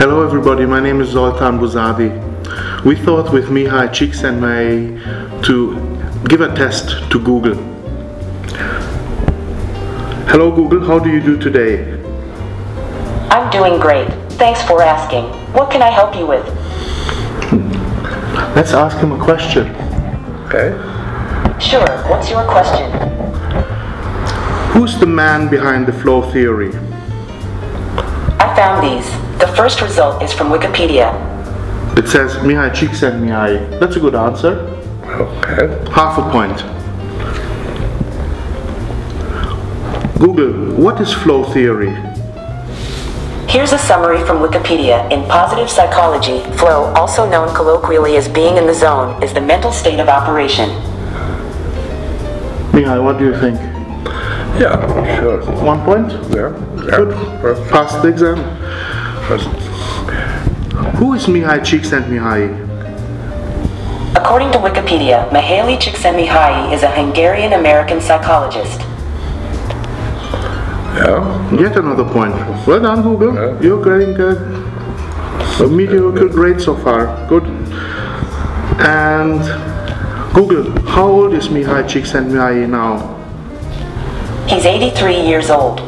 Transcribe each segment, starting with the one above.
Hello everybody, my name is Zoltan Buzady. We thought with Mihaly Csikszentmihalyi to give a test to Google. Hello Google, how do you do today? I'm doing great. Thanks for asking. What can I help you with? Let's ask him a question. Okay. Sure, what's your question? Who's the man behind the flow theory? I found these. The first result is from Wikipedia. It says Mihaly Csikszentmihalyi. That's a good answer. Okay. Half a point. Google, what is flow theory? Here's a summary from Wikipedia. In positive psychology, flow, also known colloquially as being in the zone, is the mental state of operation. Mihai, what do you think? Yeah, sure. One point? Yeah. yeah. Good. Perfect. Passed the exam. Perfect. Who is Mihaly Csikszentmihalyi? According to Wikipedia, Mihaly Csikszentmihalyi is a Hungarian-American psychologist. Yeah. Yet another point. Well done, Google. Yeah. You're getting good. A mediocre grade so far. Good. And Google, how old is Mihaly Csikszentmihalyi now? He's 83 years old.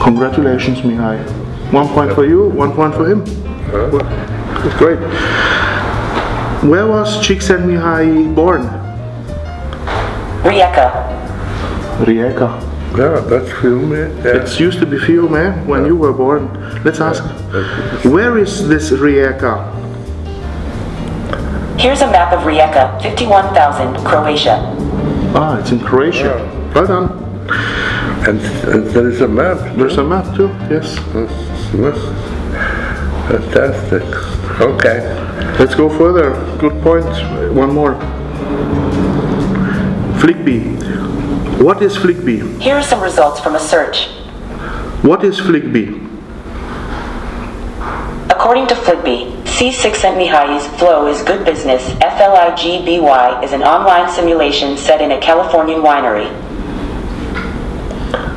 Congratulations, Mihai. One point for you, one point for him. Huh? That's great. Where was Csikszentmihalyi born? Rijeka. Rijeka. Yeah, that's Fiume. Yeah. It used to be Fiume when you were born. Let's ask. Where is this Rijeka? Here's a map of Rijeka, 51,000, Croatia. Ah, it's in Croatia. Yeah. Well done. And, and there is a map. There's a map too. Yes. Yes. Fantastic. Okay. Let's go further. Good point. One more. Fligby. What is Fligby? Here are some results from a search. What is Fligby? According to Fligby, C6 Flow is Good Business, FLIGBY is an online simulation set in a Californian winery.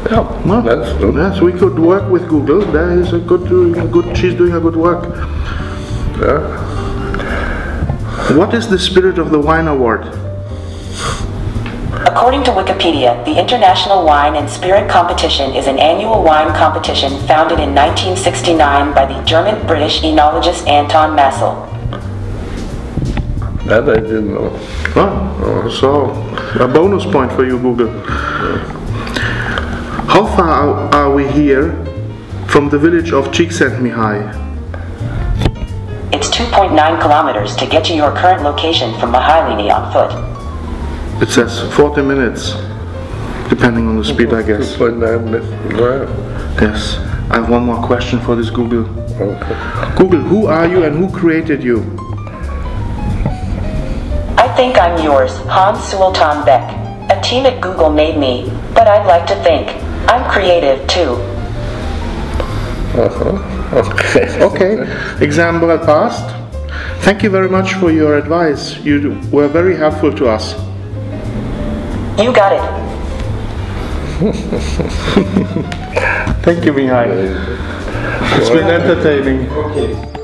Yeah, Well, that's good. yes, we could work with Google. That is a good, doing a good. She's doing a good work. Yeah. What is the spirit of the wine award? According to Wikipedia, the International Wine and Spirit Competition is an annual wine competition founded in 1969 by the German-British enologist Anton Massel. That I didn't know. Oh, so a bonus point for you, Google. How far are- are we here from the village of Csikszentmihalyi? It's 2.9 kilometers to get to your current location from Mahilini on foot. It says 40 minutes, depending on the speed, I guess. 2.9 minutes. Right. Yes. I have one more question for this Google. Okay. Google, who are you and who created you? I think I'm yours, Khan Sultan Bek. A team at Google made me, but I'd like to think I'm creative too. Uh-huh. Okay. Okay, exam well passed. Thank you very much for your advice. You were very helpful to us. You got it. Thank you, Mihai. It's been entertaining. Okay.